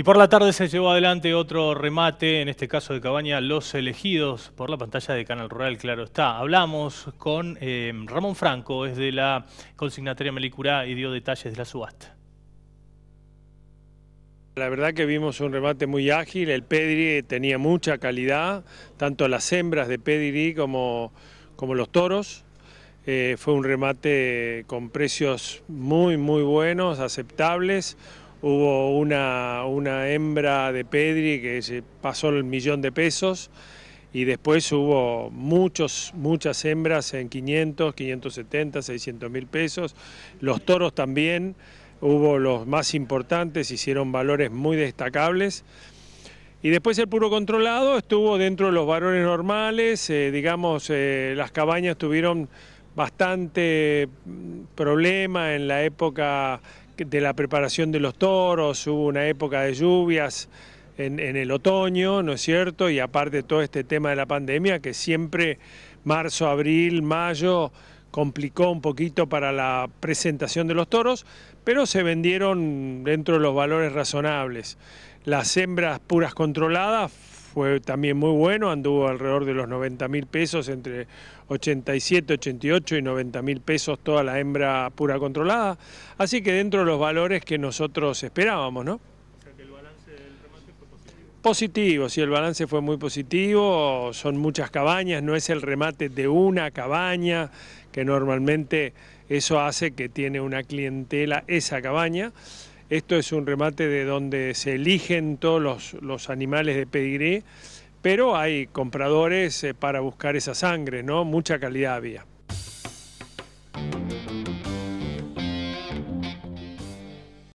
Y por la tarde se llevó adelante otro remate, en este caso de Cabaña, Los Elegidos, por la pantalla de Canal Rural, claro está. Hablamos con eh, Ramón Franco, es de la consignataria Melicurá y dio detalles de la subasta. La verdad que vimos un remate muy ágil, el pedigree tenía mucha calidad, tanto las hembras de pedigree como, como los toros. Eh, fue un remate con precios muy muy buenos, aceptables. Hubo una, una hembra de pedigree que pasó el millón de pesos y después hubo muchos, muchas hembras en 500, 570, 600 mil pesos. Los toros también hubo los más importantes, hicieron valores muy destacables. Y después el puro controlado estuvo dentro de los valores normales, eh, digamos, eh, las cabañas tuvieron bastante problema en la época de la preparación de los toros, hubo una época de lluvias en, el otoño, ¿no es cierto? Y aparte todo este tema de la pandemia, que siempre marzo, abril, mayo complicó un poquito para la presentación de los toros, pero se vendieron dentro de los valores razonables. Las hembras puras controladas fue también muy bueno, anduvo alrededor de los 90 mil pesos, entre 87, 88 y 90 mil pesos toda la hembra pura controlada, así que dentro de los valores que nosotros esperábamos, ¿no? Positivo, sí, el balance fue muy positivo, son muchas cabañas, no es el remate de una cabaña, que normalmente eso hace que tiene una clientela esa cabaña. Esto es un remate de donde se eligen todos los, animales de pedigree, pero hay compradores eh, para buscar esa sangre, ¿no? Mucha calidad había.